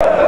you